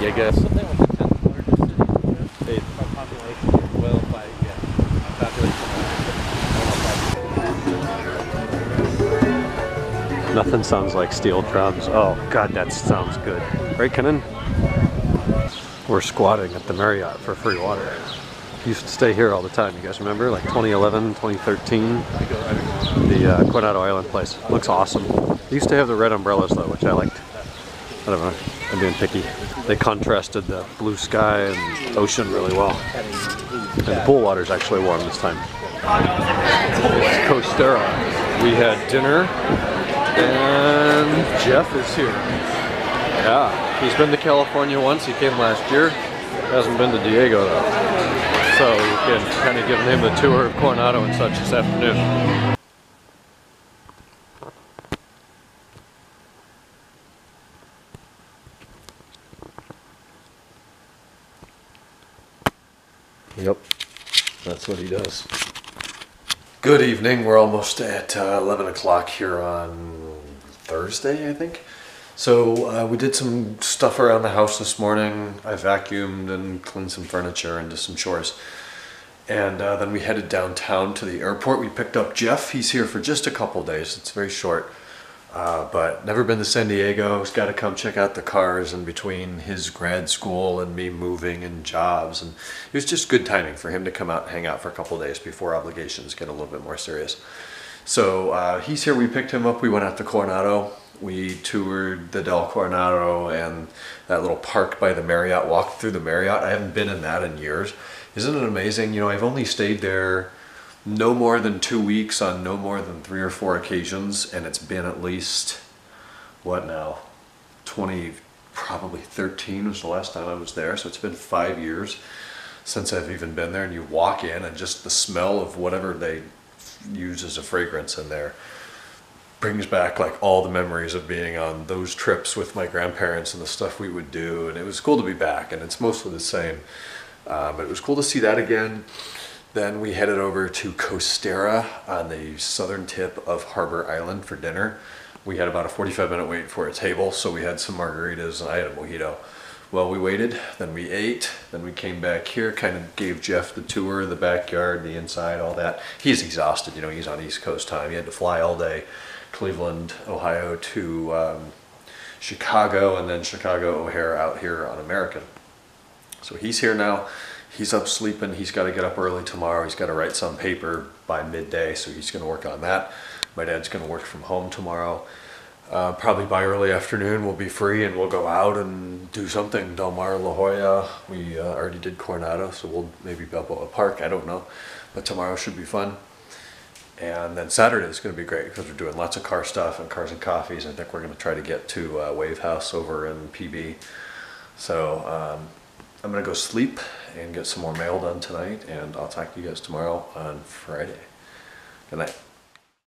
I guess. Something like the 10th largest city in the state. By population. Well, yeah. Nothing sounds like steel drums. Oh, God, that sounds good. Right, Kenan? We're squatting at the Marriott for free water. Used to stay here all the time, you guys remember? Like 2011, 2013? The uh, Coronado Island place. Looks awesome. Used to have the red umbrellas, though, which I liked. I don't know. I'm being picky. They contrasted the blue sky and ocean really well. And the pool water's actually warm this time. It's Coasterra. We had dinner and Jeff is here. Yeah, he's been to California once. He came last year. Hasn't been to Diego though. So we can kind of give him a tour of Coronado and such this afternoon. Yep, that's what he does. Good evening. We're almost at uh, 11 o'clock here on Thursday, I think. So uh, we did some stuff around the house this morning. I vacuumed and cleaned some furniture and did some chores. And uh, then we headed downtown to the airport. We picked up Jeff. He's here for just a couple days. It's very short. Uh, but never been to San Diego. He's got to come check out the cars in between his grad school and me moving and jobs. And it was just good timing for him to come out and hang out for a couple days before obligations get a little bit more serious. So uh, he's here. We picked him up. We went out to Coronado. We toured the Del Coronado and that little park by the Marriott. Walked through the Marriott. I haven't been in that in years. Isn't it amazing? You know, I've only stayed there no more than two weeks on no more than three or four occasions, and it's been at least, what now, 20, probably 13 was the last time I was there, so it's been five years since I've even been there, and you walk in and just the smell of whatever they use as a fragrance in there brings back like all the memories of being on those trips with my grandparents and the stuff we would do, and it was cool to be back, and it's mostly the same. Um, but it was cool to see that again. Then we headed over to Coasterra on the southern tip of Harbor Island for dinner. We had about a 45 minute wait for a table, so we had some margaritas and I had a mojito. Well, we waited, then we ate, then we came back here, kind of gave Jeff the tour, the backyard, the inside, all that. He's exhausted, you know, he's on East Coast time. He had to fly all day, Cleveland, Ohio to um, Chicago, and then Chicago O'Hare out here on American. So he's here now he's up sleeping. He's got to get up early tomorrow. He's got to write some paper by midday, so he's going to work on that. My dad's going to work from home tomorrow. Uh, probably by early afternoon we'll be free and we'll go out and do something. Del Mar, La Jolla. We uh, already did Coronado, so we'll maybe Balboa Park. I don't know, but tomorrow should be fun. And then Saturday is going to be great because we're doing lots of car stuff and cars and coffees. I think we're going to try to get to uh, Wave House over in PB. So um, I'm gonna go sleep and get some more mail done tonight, and I'll talk to you guys tomorrow on Friday. Good night.